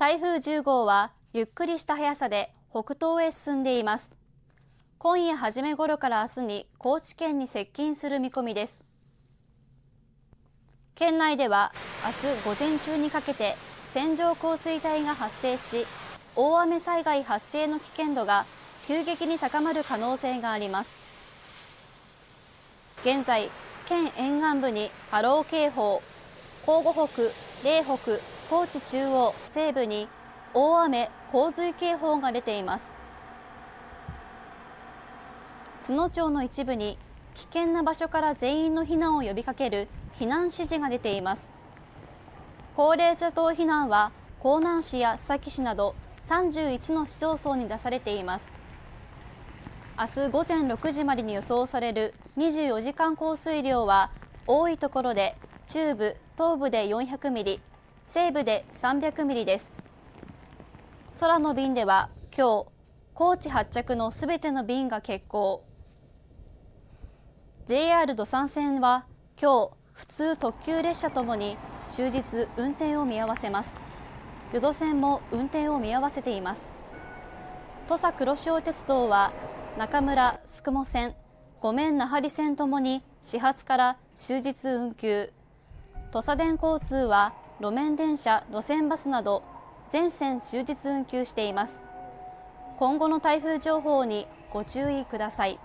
台風10号はゆっくりした速さで北東へ進んでいます。今夜初め頃から明日に高知県に接近する見込みです。県内では明日午前中にかけて線状降水帯が発生し大雨災害発生の危険度が急激に高まる可能性があります。現在県沿岸部に波浪警報甲後北、嶺北、高知中央、西部に大雨・洪水警報が出ています。津野町の一部に危険な場所から全員の避難を呼びかける避難指示が出ています。高齢者等避難は江南市や須崎市など31の市町村に出されています。明日午前6時までに予想される24時間降水量は多いところで中部、東部で400ミリ、西部で300ミリです。空の便では今日高知発着のすべての便が欠航。JR 土山線は今日普通特急列車ともに終日運転を見合わせます。淀線も運転を見合わせています。土佐黒潮鉄道は中村すくも線五面那覇里線ともに始発から終日運休。土佐電交通は路面電車路線バスなど全線終日運休しています。今後の台風情報にご注意ください。